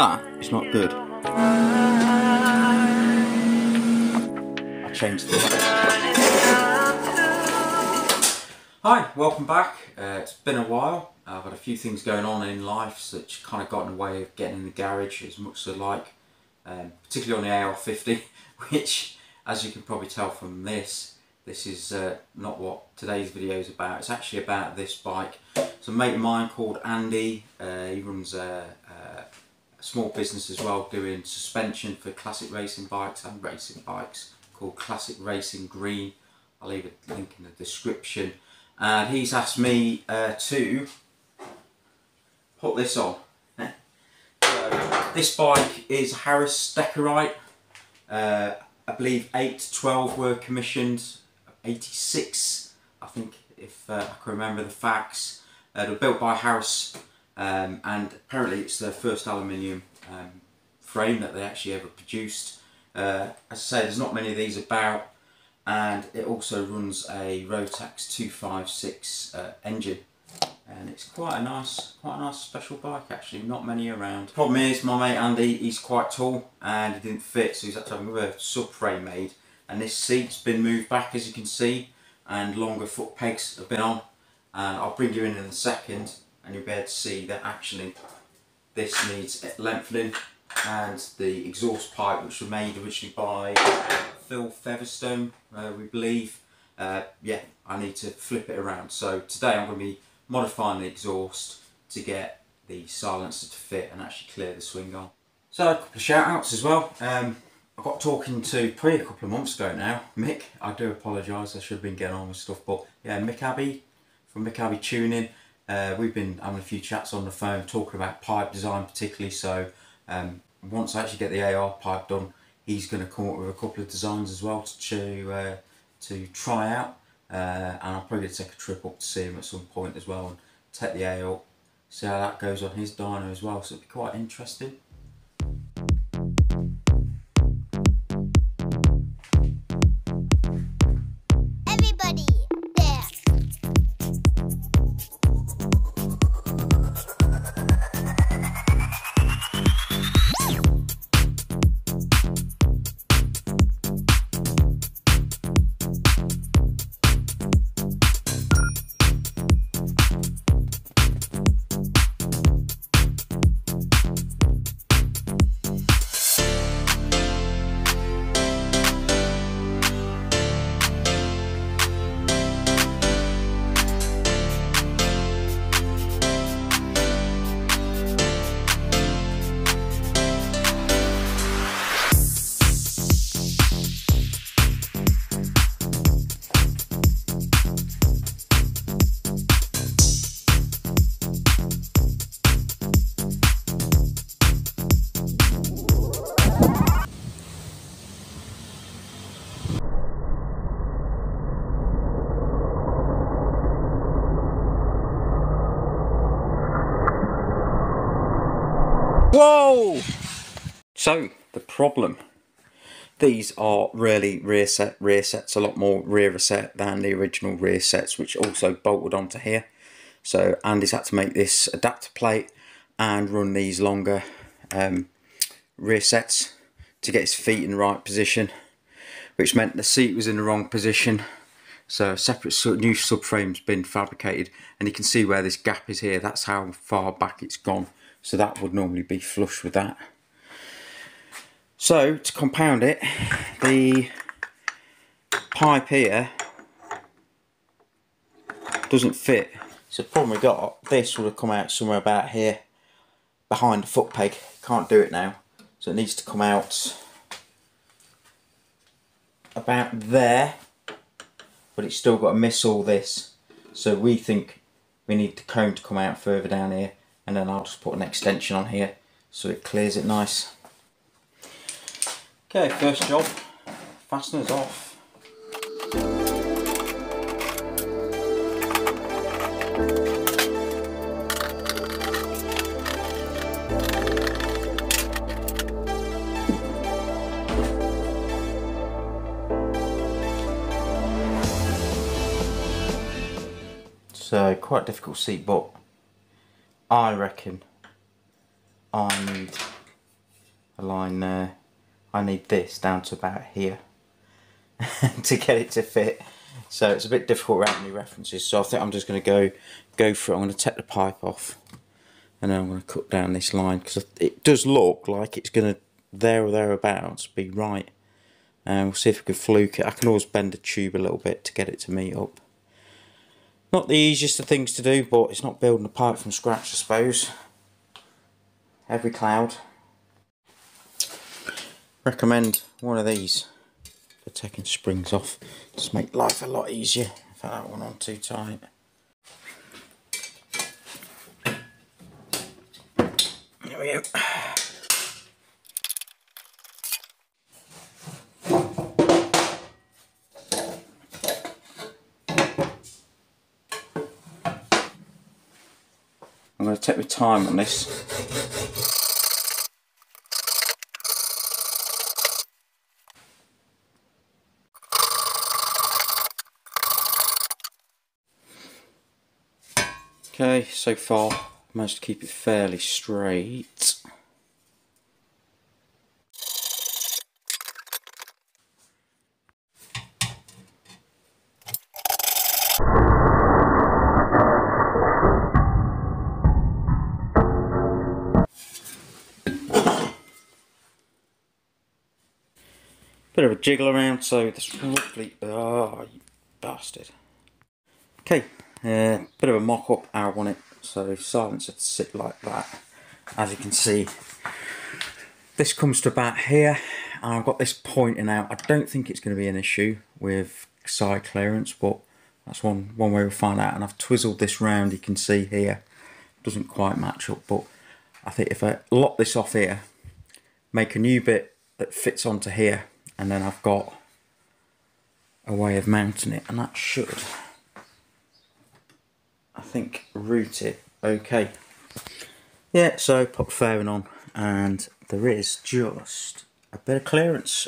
That is not good. I changed the Hi, welcome back. Uh, it's been a while. I've had a few things going on in life which kind of got in the way of getting in the garage as much as I like, um, particularly on the AR50, which, as you can probably tell from this, this is uh, not what today's video is about. It's actually about this bike. It's a mate of mine called Andy. Uh, he runs a, small business as well, doing suspension for classic racing bikes and racing bikes called Classic Racing Green. I'll leave a link in the description and he's asked me uh, to put this on. this bike is Harris Decorite. Uh, I believe 8 to 12 were commissioned, 86 I think if uh, I can remember the facts. Uh, they were built by Harris um, and apparently it's their first aluminium um, frame that they actually ever produced. Uh, as I say, there's not many of these about and it also runs a Rotax 256 uh, engine. And it's quite a nice quite a nice special bike actually. Not many around. Problem is my mate Andy he's quite tall and he didn't fit so he's had to have another subframe made. And this seat's been moved back as you can see and longer foot pegs have been on. And I'll bring you in in a second and you'll be able to see that actually this needs lengthening and the exhaust pipe which was made originally by Phil Featherstone, uh, we believe. Uh, yeah, I need to flip it around. So today I'm going to be modifying the exhaust to get the silencer to fit and actually clear the swing arm. So a couple of shout outs as well. Um, I got talking to probably a couple of months ago now, Mick, I do apologise, I should have been getting on with stuff, but yeah, Mick Abbey from Mick Abbey Tuning. Uh, we've been having a few chats on the phone talking about pipe design particularly, so um, once I actually get the AR pipe done, he's going to come up with a couple of designs as well to uh, to try out. Uh, and I'll probably take a trip up to see him at some point as well and take the A up see how that goes on his dyno as well. So it'll be quite interesting So, the problem. These are really rear set rear sets, a lot more rear set than the original rear sets, which also bolted onto here. So Andy's had to make this adapter plate and run these longer um, rear sets to get his feet in the right position, which meant the seat was in the wrong position. So a separate new subframe's been fabricated and you can see where this gap is here. That's how far back it's gone so that would normally be flush with that so to compound it the pipe here doesn't fit. So the problem we got this would have come out somewhere about here behind the foot peg. Can't do it now. So it needs to come out about there but it's still got to miss all this. So we think we need the cone to come out further down here and then I'll just put an extension on here so it clears it nice. Okay, first job, fasteners off. So quite difficult seat but I reckon I need a line there. I need this down to about here to get it to fit. So it's a bit difficult without any references. So I think I'm just going to go go for it. I'm going to take the pipe off and then I'm going to cut down this line because it does look like it's going to there or thereabouts be right. And we'll see if we can fluke it. I can always bend the tube a little bit to get it to meet up. Not the easiest of things to do, but it's not building a pipe from scratch, I suppose. Every cloud. Recommend one of these for taking springs off. Just make life a lot easier if that one on too tight. There we go. I'm going to take my time on this. Okay, so far managed to keep it fairly straight. Bit of a jiggle around, so this roughly. Oh, ah, you bastard. Okay, uh, bit of a mock up arrow on it, so silencer to sit like that. As you can see, this comes to about here, and I've got this pointing out. I don't think it's going to be an issue with side clearance, but that's one, one way we'll find out. And I've twizzled this round, you can see here. Doesn't quite match up, but I think if I lock this off here, make a new bit that fits onto here, and then I've got a way of mounting it and that should I think route it okay. Yeah so pop fairing on and there is just a bit of clearance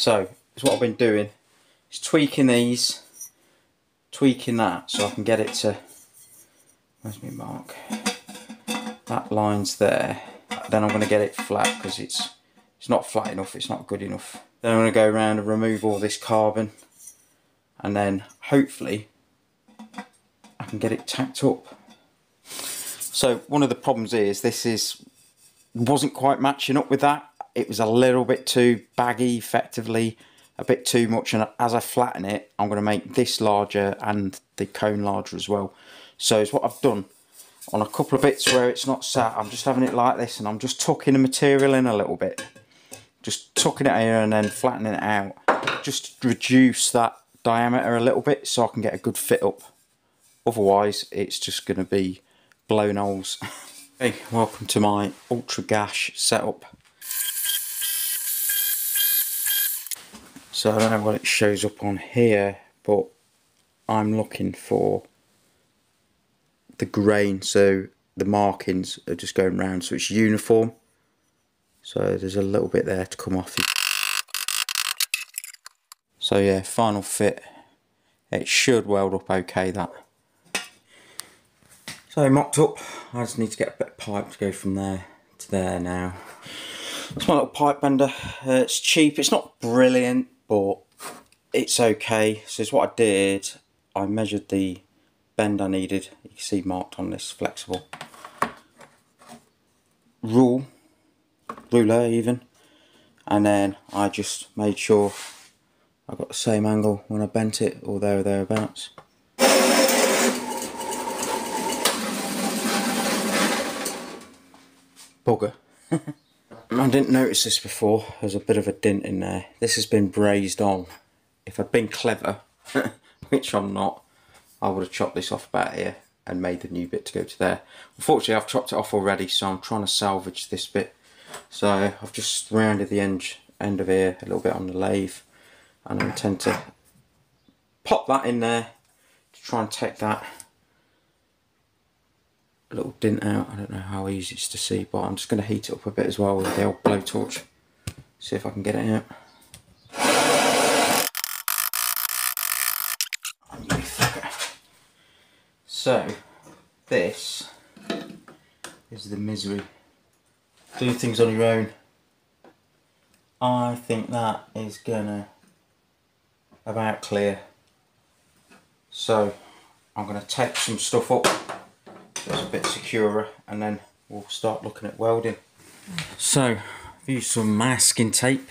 So, it's what I've been doing is tweaking these, tweaking that so I can get it to, where's my mark? That line's there. Then I'm going to get it flat because it's it's not flat enough, it's not good enough. Then I'm going to go around and remove all this carbon and then hopefully I can get it tacked up. So one of the problems is this is wasn't quite matching up with that it was a little bit too baggy effectively a bit too much and as I flatten it I'm going to make this larger and the cone larger as well. So it's what I've done. On a couple of bits where it's not sat I'm just having it like this and I'm just tucking the material in a little bit. Just tucking it here and then flattening it out. Just reduce that diameter a little bit so I can get a good fit up. Otherwise it's just going to be blown holes. Hey welcome to my ultra gash setup So I don't know what it shows up on here, but I'm looking for the grain, so the markings are just going round, so it's uniform. So there's a little bit there to come off. So yeah, final fit. It should weld up okay, that. So mocked up, I just need to get a bit of pipe to go from there to there now. It's my little pipe bender. Uh, it's cheap, it's not brilliant, but it's okay. So it's what I did. I measured the bend I needed. You can see marked on this flexible rule, ruler even. And then I just made sure I got the same angle when I bent it or there or thereabouts. Bugger. I didn't notice this before, there's a bit of a dent in there. This has been brazed on. If I'd been clever, which I'm not, I would have chopped this off about here and made the new bit to go to there. Unfortunately I've chopped it off already so I'm trying to salvage this bit. So I've just rounded the end, end of here a little bit on the lathe and I intend to pop that in there to try and take that little dint out. I don't know how easy it's to see but I'm just going to heat it up a bit as well with the old blowtorch. See if I can get it out. So, this is the misery. Do things on your own. I think that is gonna about clear. So, I'm gonna take some stuff up that's a bit securer and then we'll start looking at welding. So, I've used some masking tape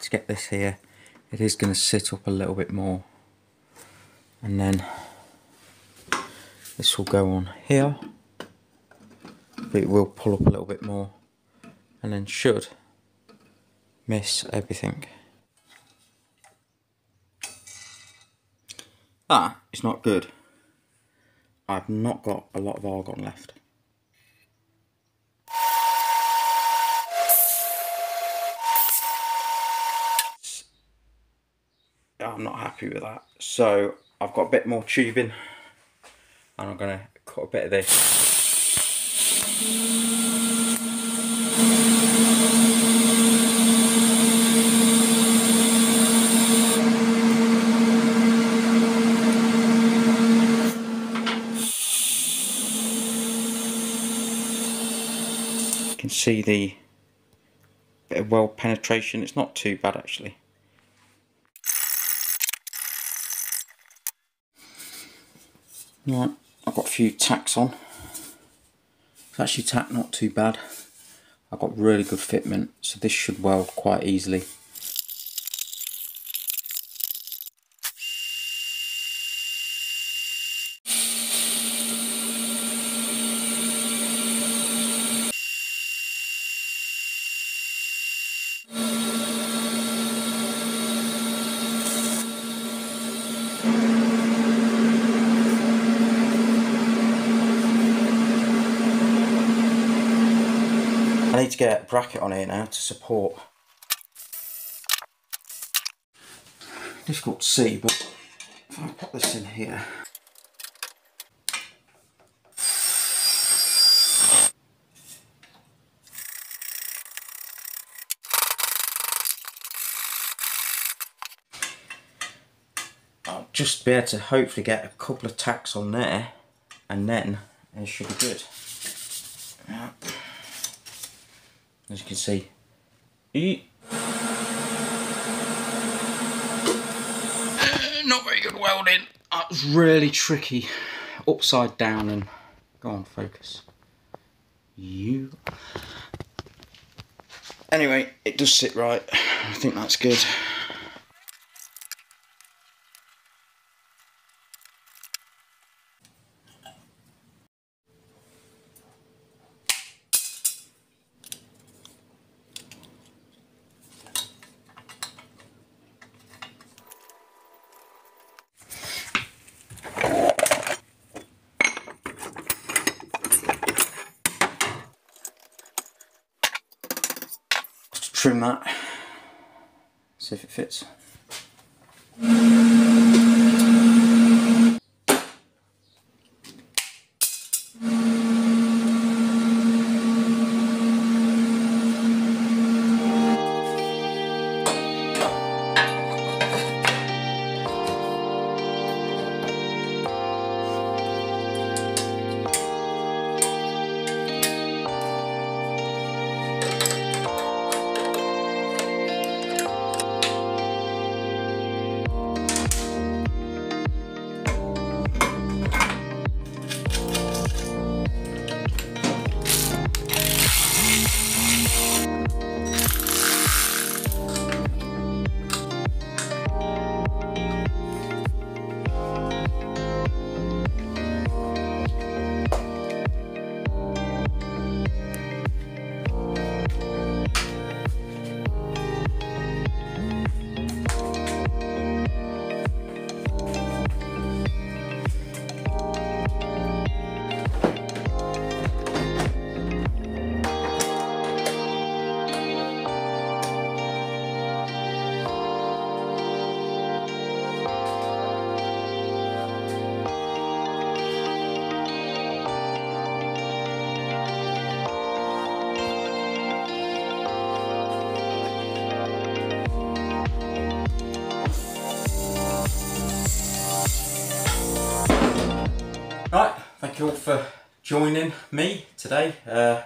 to get this here. It is going to sit up a little bit more and then this will go on here but it will pull up a little bit more and then should miss everything ah, that is not good I've not got a lot of argon left I'm not happy with that so I've got a bit more tubing and I'm going to cut a bit of this. See the bit of weld penetration, it's not too bad actually. Right, I've got a few tacks on. It's actually tack not too bad. I've got really good fitment, so this should weld quite easily. Need to get a bracket on here now to support. Difficult to see, but if I put this in here. I'll just be able to hopefully get a couple of tacks on there and then it should be good. Yeah as you can see. Not very good welding. That was really tricky. Upside down and go on, focus. You. Anyway, it does sit right. I think that's good. Trim that, see if it fits. Thank you all for joining me today. Uh,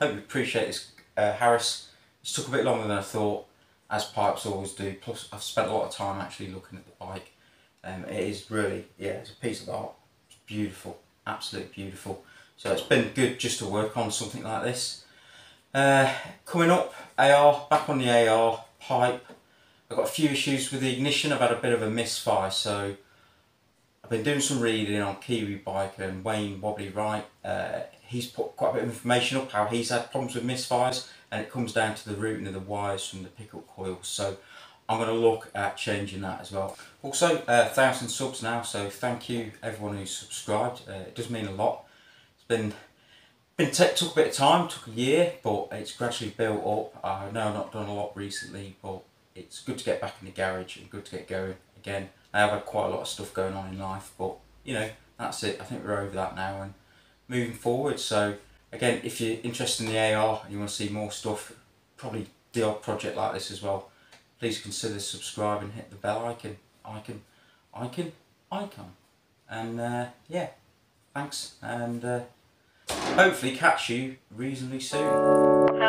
hope you appreciate this, uh, Harris. It took a bit longer than I thought, as pipes always do. Plus, I've spent a lot of time actually looking at the bike. Um, it is really, yeah, it's a piece of art. It's beautiful, absolutely beautiful. So it's been good just to work on something like this. Uh, coming up, AR, back on the AR pipe. I've got a few issues with the ignition. I've had a bit of a misfire, so I've been doing some reading on Kiwi Bike and Wayne Wobbly Wright. Uh, he's put quite a bit of information up how he's had problems with misfires and it comes down to the routing of the wires from the pickup coils. So I'm going to look at changing that as well. Also, a uh, thousand subs now, so thank you everyone who's subscribed. Uh, it does mean a lot. It's been been took a bit of time, took a year, but it's gradually built up. I know I've not done a lot recently, but it's good to get back in the garage and good to get going again. I have had quite a lot of stuff going on in life, but you know, that's it. I think we're over that now and moving forward. So again, if you're interested in the AR and you want to see more stuff, probably the odd project like this as well, please consider subscribing, hit the bell icon, icon, icon, icon. And uh, yeah, thanks. And uh, hopefully catch you reasonably soon.